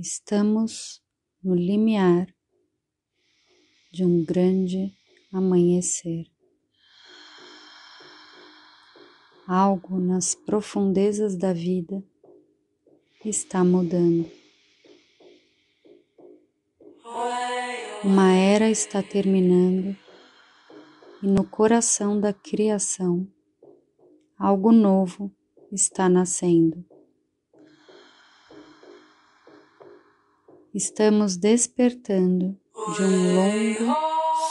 Estamos no limiar de um grande amanhecer. Algo nas profundezas da vida está mudando. Uma era está terminando e no coração da criação algo novo está nascendo. Estamos despertando de um longo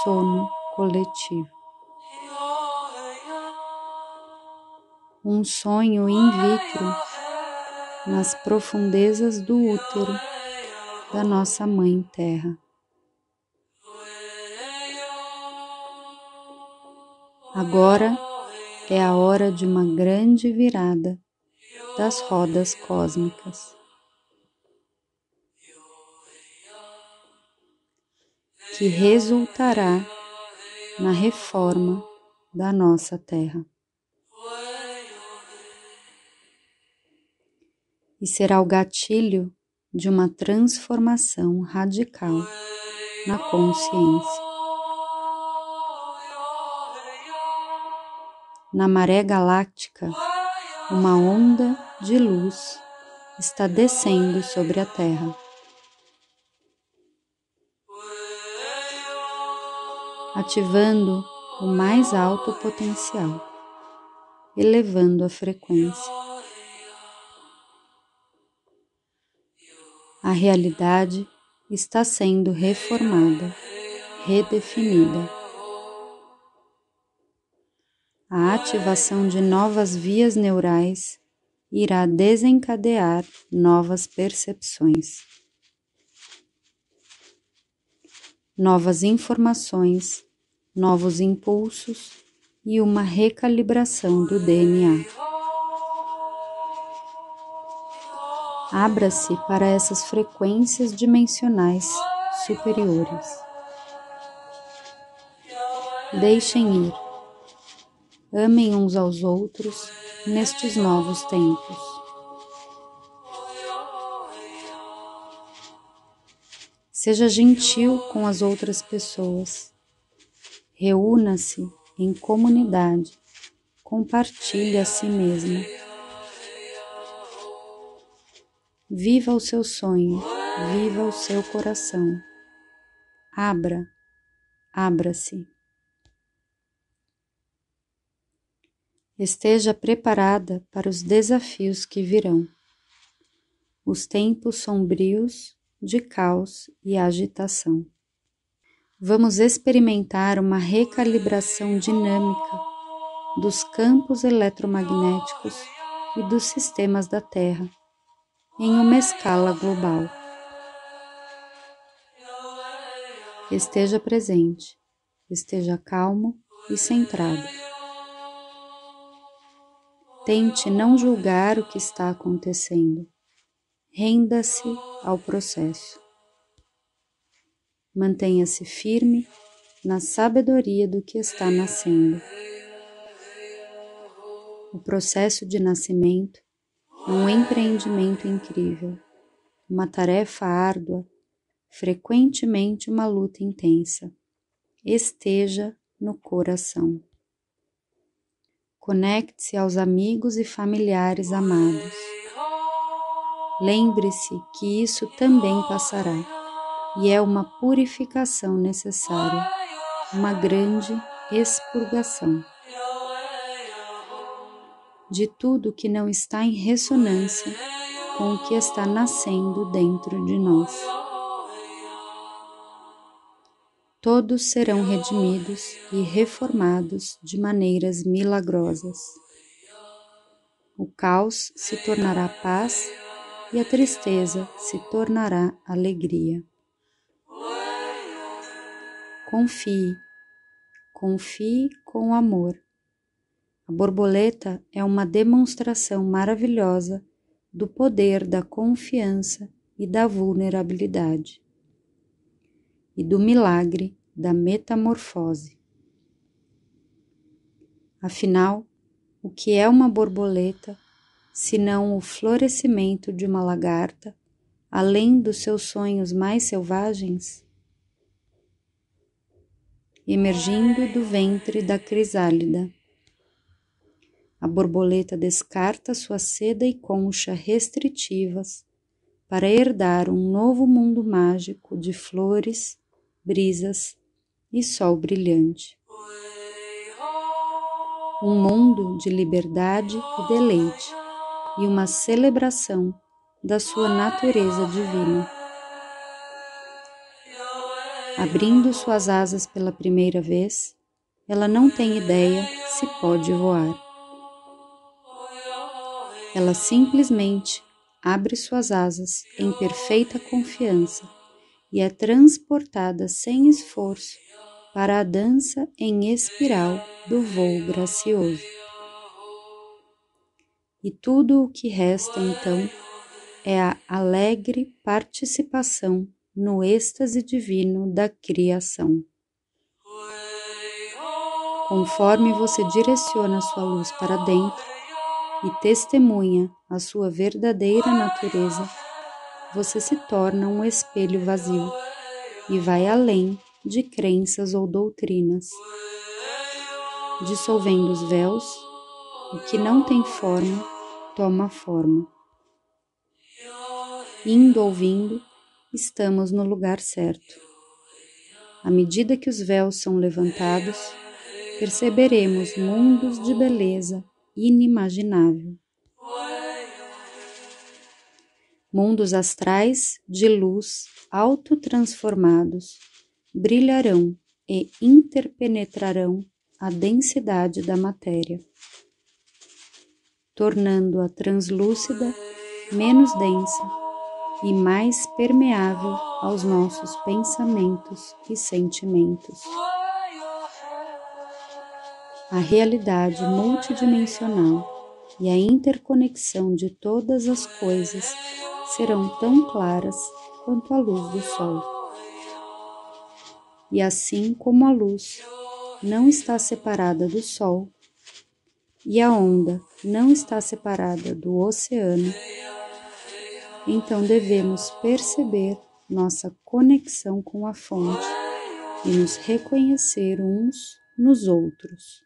sono coletivo. Um sonho in vitro nas profundezas do útero da nossa Mãe Terra. Agora é a hora de uma grande virada das rodas cósmicas. Que resultará na reforma da nossa Terra. E será o gatilho de uma transformação radical na consciência. Na maré galáctica, uma onda de luz está descendo sobre a Terra. Ativando o mais alto potencial, elevando a frequência. A realidade está sendo reformada, redefinida. A ativação de novas vias neurais irá desencadear novas percepções, novas informações novos impulsos e uma recalibração do DNA. Abra-se para essas frequências dimensionais superiores. Deixem ir. Amem uns aos outros nestes novos tempos. Seja gentil com as outras pessoas Reúna-se em comunidade, compartilhe a si mesmo. Viva o seu sonho, viva o seu coração. Abra, abra-se. Esteja preparada para os desafios que virão. Os tempos sombrios de caos e agitação vamos experimentar uma recalibração dinâmica dos campos eletromagnéticos e dos sistemas da Terra em uma escala global. Esteja presente, esteja calmo e centrado. Tente não julgar o que está acontecendo. Renda-se ao processo. Mantenha-se firme na sabedoria do que está nascendo. O processo de nascimento é um empreendimento incrível, uma tarefa árdua, frequentemente uma luta intensa. Esteja no coração. Conecte-se aos amigos e familiares amados. Lembre-se que isso também passará e é uma purificação necessária, uma grande expurgação de tudo que não está em ressonância com o que está nascendo dentro de nós. Todos serão redimidos e reformados de maneiras milagrosas. O caos se tornará paz e a tristeza se tornará alegria. Confie, confie com amor. A borboleta é uma demonstração maravilhosa do poder da confiança e da vulnerabilidade, e do milagre da metamorfose. Afinal, o que é uma borboleta senão o florescimento de uma lagarta além dos seus sonhos mais selvagens? Emergindo do ventre da crisálida, a borboleta descarta sua seda e concha restritivas para herdar um novo mundo mágico de flores, brisas e sol brilhante. Um mundo de liberdade e deleite e uma celebração da sua natureza divina. Abrindo suas asas pela primeira vez, ela não tem ideia se pode voar. Ela simplesmente abre suas asas em perfeita confiança e é transportada sem esforço para a dança em espiral do voo gracioso. E tudo o que resta então é a alegre participação no êxtase divino da criação. Conforme você direciona sua luz para dentro e testemunha a sua verdadeira natureza, você se torna um espelho vazio e vai além de crenças ou doutrinas, dissolvendo os véus, o que não tem forma toma forma. Indo ouvindo, estamos no lugar certo. À medida que os véus são levantados, perceberemos mundos de beleza inimaginável. Mundos astrais de luz autotransformados brilharão e interpenetrarão a densidade da matéria, tornando-a translúcida, menos densa e mais permeável aos nossos pensamentos e sentimentos. A realidade multidimensional e a interconexão de todas as coisas serão tão claras quanto a luz do sol. E assim como a luz não está separada do sol e a onda não está separada do oceano, então devemos perceber nossa conexão com a fonte e nos reconhecer uns nos outros.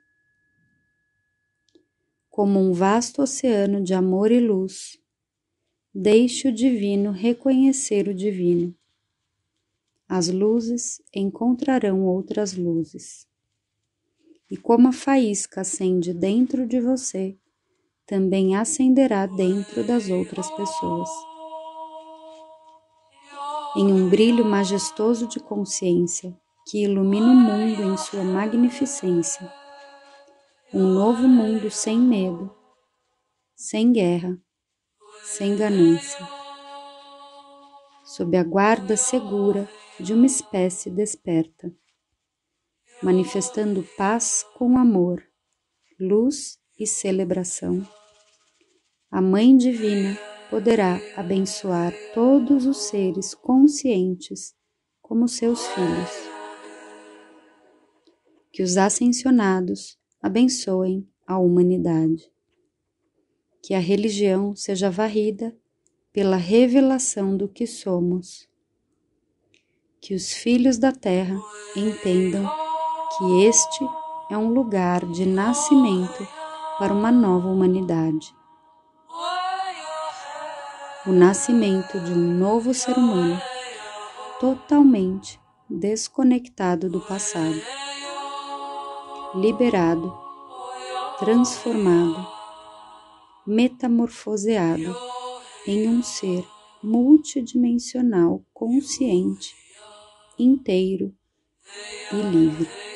Como um vasto oceano de amor e luz, deixe o divino reconhecer o divino. As luzes encontrarão outras luzes. E como a faísca acende dentro de você, também acenderá dentro das outras pessoas em um brilho majestoso de consciência que ilumina o mundo em sua magnificência. Um novo mundo sem medo, sem guerra, sem ganância, sob a guarda segura de uma espécie desperta, manifestando paz com amor, luz e celebração. A Mãe Divina poderá abençoar todos os seres conscientes como seus filhos. Que os ascensionados abençoem a humanidade. Que a religião seja varrida pela revelação do que somos. Que os filhos da terra entendam que este é um lugar de nascimento para uma nova humanidade o nascimento de um novo ser humano totalmente desconectado do passado, liberado, transformado, metamorfoseado em um ser multidimensional consciente, inteiro e livre.